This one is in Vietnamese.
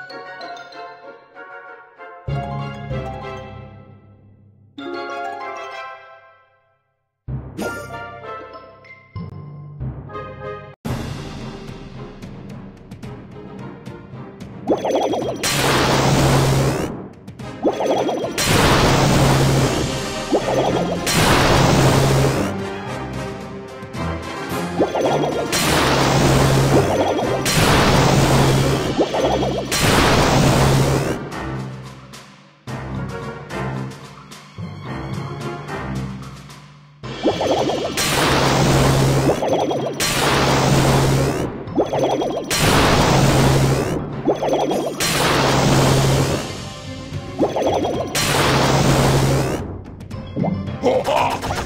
you Oh,